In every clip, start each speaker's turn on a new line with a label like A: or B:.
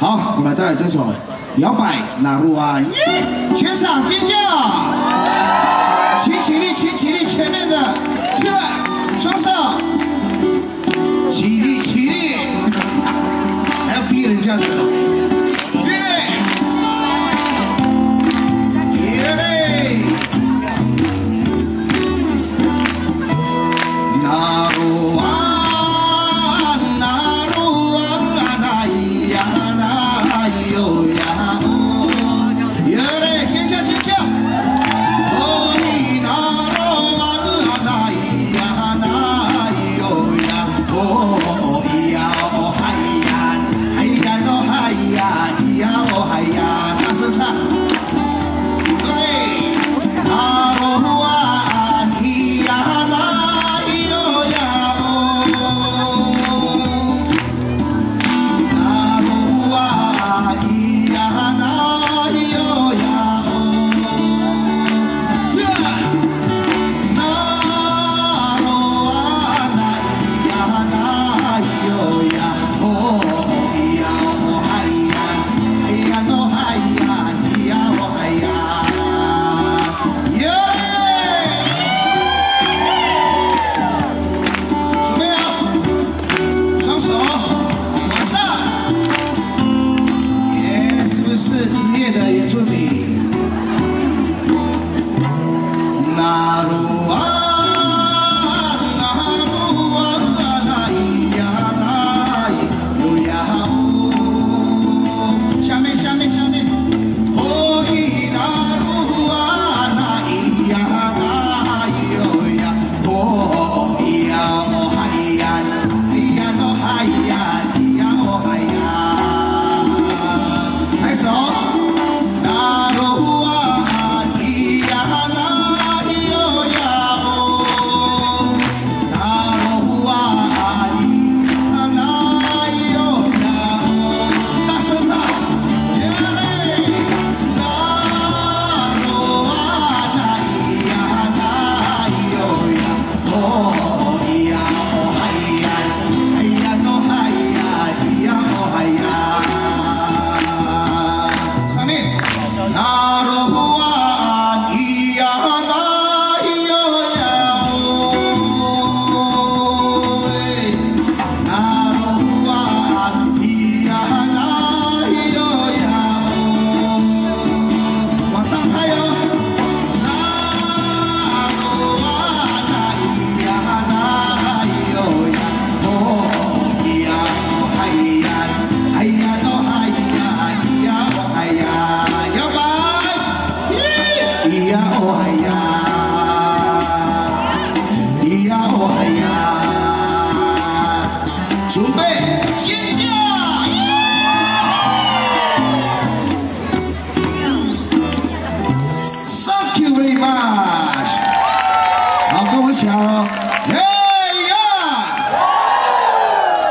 A: 好，我们来带来这首《摇摆南路啊》，全场尖叫！起起立，起起立，前面的，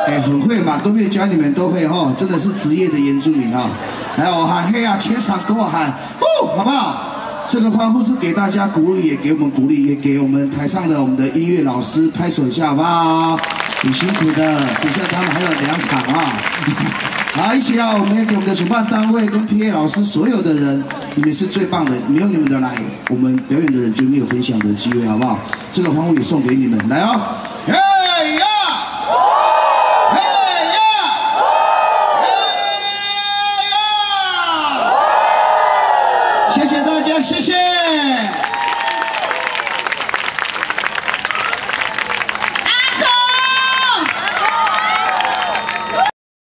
A: 哎，很会嘛都会教你们都会哈，真的是职业的原住民啊！来，我喊嘿啊，全场跟我喊哦，好不好？这个欢呼是给大家鼓励，也给我们鼓励，也给我们台上的我们的音乐老师拍手一下，好不好？挺辛苦的，等下他们还有两场啊！好，一起啊！我们也给我们的主办单位跟 P A 老师所有的人，你们是最棒的，没有你们的来，我们表演的人就没有分享的机会，好不好？这个欢呼也送给你们，来哦！